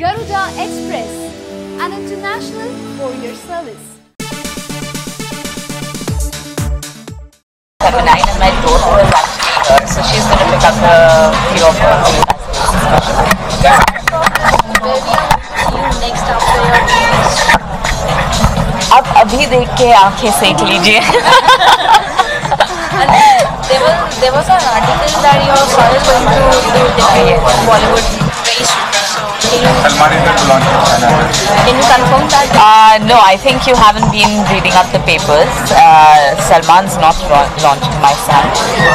Garuda Express, an international courier service. seven nine and my daughter is actually here, so she's going to pick up the few of her next after your dreams? अब अभी देख के आंखें सेक लीजिए There was there was an article that your father is going to do the Bollywood very soon. So can you, Salman is going to launch his channel. can you confirm that? Uh, no, I think you haven't been reading up the papers. Uh, Salman's not la- launching My Son.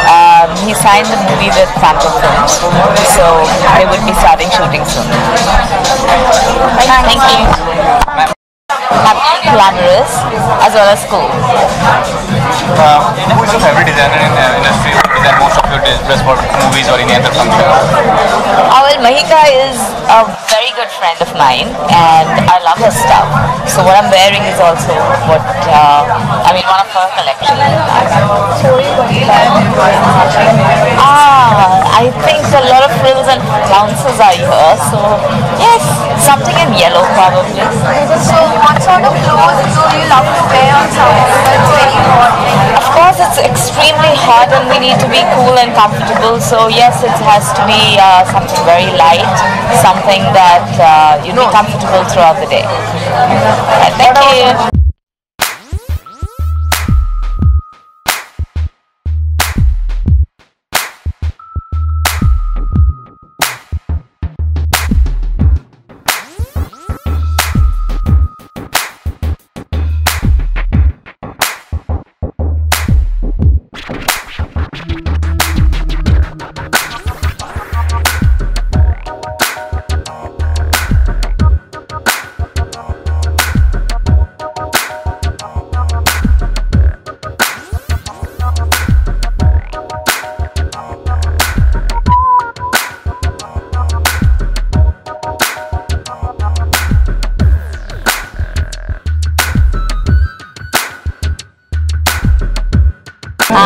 Um, he signed the movie with Phantom Films, so they would be starting shooting soon. Thank you. Happy glamorous as well as cool. Uh, who is your favorite designer in the industry? Design most of your dress for movies or any other function? Uh, well, Maheka is a very good friend of mine, and I love her stuff. So what I'm wearing is also what uh, I mean, one of her collections. Ah, I think a lot of frills and flounces are here. So yes, something in yellow probably. So what sort of clothes do you love to wear on summer? It's very hot. Of course, it's extremely hot, and we need to be cool and comfortable. So yes, it has to be uh, something very light, something that uh, you'll be comfortable throughout the day. Thank you.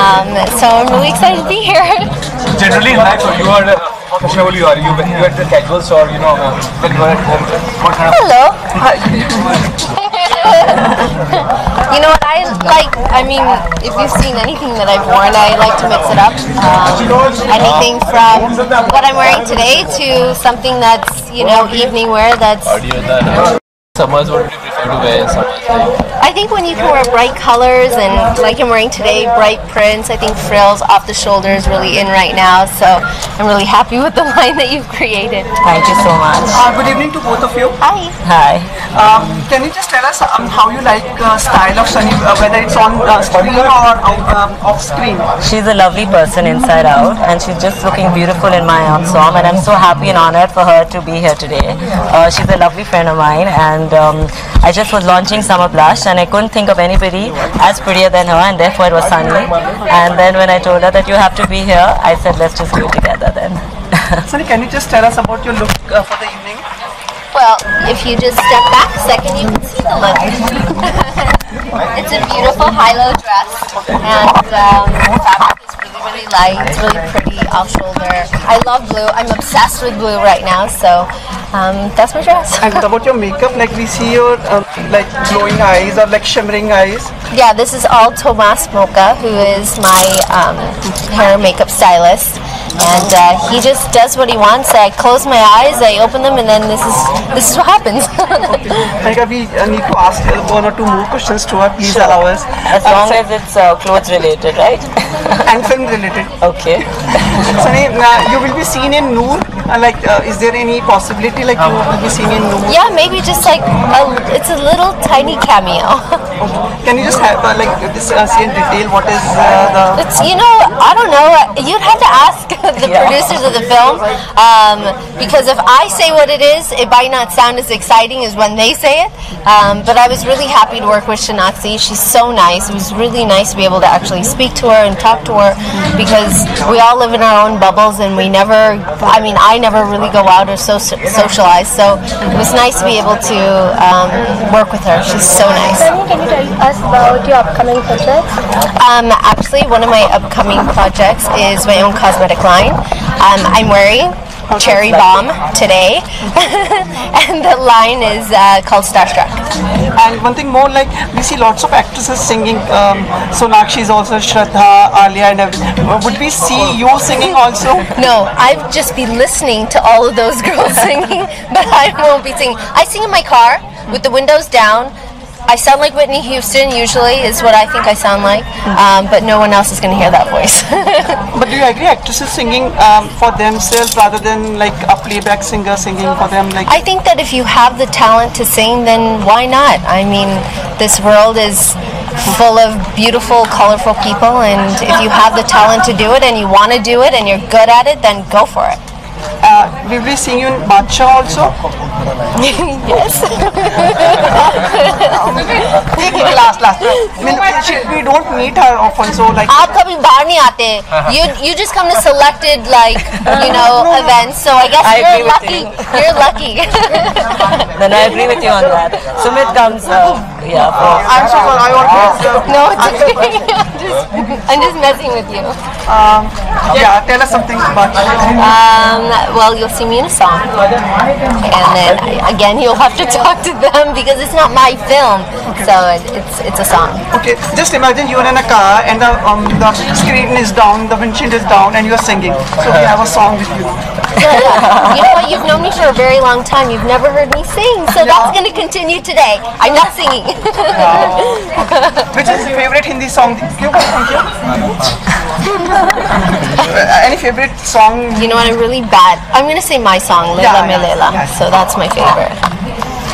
Um, so I'm really excited to be here. Generally in life, you are uh, how you are. You when you are the casuals or you know uh, when you are at home. What kind of Hello. you know what I like? I mean, if you've seen anything that I've worn, I like to mix it up. Um, anything from what I'm wearing today to something that's you know evening wear. That's Summers, what do you prefer to wear in summers? Like, I think when you can wear bright colors and like I'm wearing today, bright prints. I think frills off the shoulder is really in right now. So I'm really happy with the line that you've created. Thank you so much. Uh, good evening to both of you. Hi. Hi. Um, can you just tell us um, how you like uh, style of Sunny, uh, whether it's on uh, screen or out, um, off screen? She's a lovely person inside out, and she's just looking beautiful in my ensemble. And I'm so happy and honored for her to be here today. Uh, she's a lovely friend of mine, and um, I just was launching Summer Blush, and I couldn't think of anybody as prettier than her, and therefore it was Sunny. And then when I told her that you have to be here, I said let's just do it together then. Sunny, can you just tell us about your look uh, for the evening? Well, if you just step back a second, you can see the look. it's a beautiful high-low dress, and um, fabric is really, light. It's really pretty off shoulder. I love blue. I'm obsessed with blue right now, so um, that's my dress. And about your makeup, like we see your uh, like glowing eyes or like shimmering eyes. Yeah, this is all Tomas Mocha, who is my um, hair and makeup stylist, and uh, he just does what he wants. I close my eyes, I open them, and then this is this is what happens. Like uh, we need to ask uh, one or two more questions to her. Please allow us. As long so- as it's uh, clothes related, right? and film related. okay. so, uh, you will be seen in Noor. Uh, like, uh, is there any possibility like you will be seen in Noor? yeah, maybe just like a, it's a little tiny cameo. Can you just have uh, like this uh, see in detail what is uh, the It's you know I don't know. You'd have to ask the producers of the film um, because if I say what it is, it might not sound as exciting as when they say it. Um, but I was really happy to work with Sonakshi. She's so nice. It was really nice to be able to actually speak to her and talk to her because we all live in our own bubbles and we never. I mean, I never really go out or so socialize. So it was nice to be able to um, work with her. She's so nice. Can you tell us about your upcoming projects? Um, actually, one of my upcoming projects is my own cosmetic line. Um, I'm wearing Cherry Bomb today, and the line is uh, called Starstruck. And one thing more, like we see lots of actresses singing. Um, Sonakshi is also Shraddha, Alia, and everything. Uh, Would we see you singing also? No, I'd just be listening to all of those girls singing, but I won't be singing. I sing in my car with the windows down. I sound like Whitney Houston usually is what I think I sound like, um, but no one else is going to hear that voice. But do you agree actresses singing um, for themselves rather than like a playback singer singing for them? Like I think that if you have the talent to sing, then why not? I mean, this world is full of beautiful, colorful people, and if you have the talent to do it and you want to do it and you're good at it, then go for it uh, we will be seeing you in Bacha also. yes. last, last. I mean, she- we don't meet her often, so like. आप कभी बाहर नहीं आते you you just come to selected like you know events so I guess I you're agree with lucky you. you're lucky Then I agree with you on that. Sumit comes, uh, yeah, for I'm so sorry. I always. Uh, no it's okay I'm just, I'm just messing with you. Um, yeah, tell us something about you. um, well you'll see me in a song. And then again you'll have to talk to them because it's not my film. So it, it's it's a song. Okay, just imagine you're in a car and the um, the screen is down, the windshield is down, and you're singing. So we have a song with you. you know what? You've known me for a very long time. You've never heard me sing. So that's going to continue today. I'm not singing. Which is your favorite Hindi song? Thank you. Thank you. Any favorite song? You know what? I'm really bad. I'm gonna say my song, Laila Yeah, Me yeah, Laila. yeah. So that's my favorite.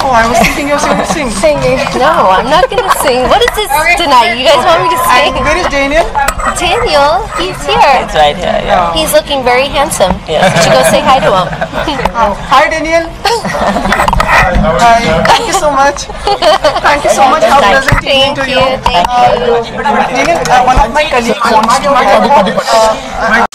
Oh, I was thinking you're going to sing. Singing? No, I'm not gonna sing. What is this tonight? You guys want me to And sing? where is Daniel? Daniel, he's here. it's right here, yeah. He's looking very handsome. Yes. You should go say hi to him. Hi, Daniel. Hi. Thank you so much. Thank you so much. How pleasant evening Thank to you. you. Thank you. Daniel, uh, one of my colleagues wants to know uh,